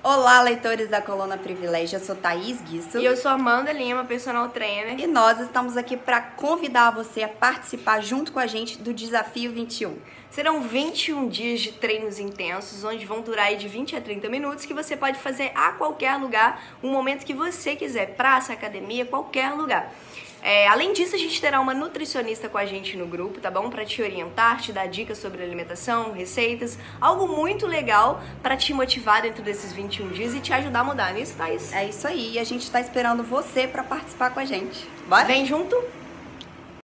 Olá, leitores da Coluna Privilégio. Eu sou Thaís Guisso. E eu sou Amanda Lima, personal trainer. E nós estamos aqui para convidar você a participar junto com a gente do Desafio 21. Serão 21 dias de treinos intensos, onde vão durar aí de 20 a 30 minutos, que você pode fazer a qualquer lugar, um momento que você quiser, praça, academia, qualquer lugar. É, além disso, a gente terá uma nutricionista com a gente no grupo, tá bom? Para te orientar, te dar dicas sobre alimentação, receitas, algo muito legal para te motivar dentro desses 21 dias e te ajudar a mudar nisso, Thaís? É isso aí, e a gente está esperando você para participar com a gente. Bora? Vem junto?